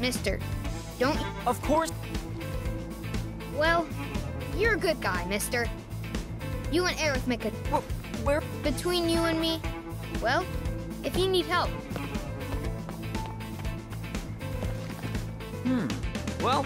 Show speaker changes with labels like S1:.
S1: Mister, don't.
S2: Of course.
S1: Well, you're a good guy, mister. You and Aerith make a...
S2: Wh- Where?
S1: Between you and me, well, if you need help,
S2: Hmm. Well,